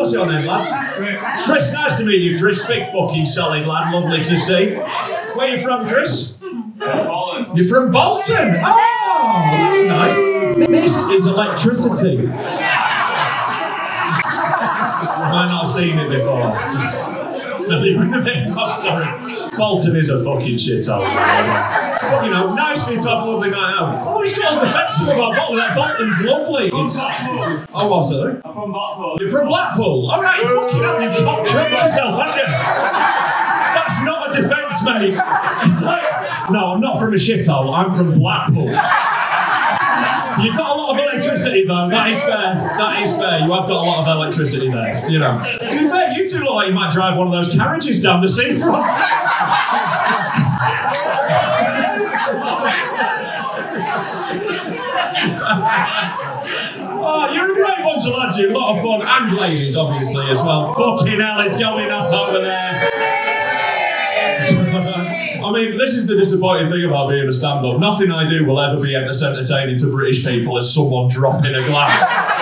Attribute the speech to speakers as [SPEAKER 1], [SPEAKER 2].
[SPEAKER 1] What's your name, lads? Chris, nice to meet you, Chris. Big fucking solid lad. Lovely to see. Where you from, Chris? Bolton. You're from Bolton. Oh, that's nice. This is electricity. I've not seen it before. Just fill you in a bit. I'm sorry. Bolton is a fucking shithole. But you know, nice for you to have a lovely night out. Oh, he's got a defensive about Bolton. That Bolton's lovely. It's, oh, what's it?
[SPEAKER 2] I'm from Blackpool.
[SPEAKER 1] You're from Blackpool. All right, fucking hell, you've top tripped yourself, haven't you? That's not a defence, mate. It's like, no, I'm not from a shithole. I'm from Blackpool. You've got a lot of electricity, though. That is fair. That is fair. You have got a lot of electricity there. You know. To be fair, you look like you might drive one of those carriages down the seafront. Oh, you're a great bunch of lads, you. A lot of fun. And ladies, obviously, as well. Fucking hell, it's going up over there. I mean, this is the disappointing thing about being a stand-up. Nothing I do will ever be as entertaining to British people as someone dropping a glass.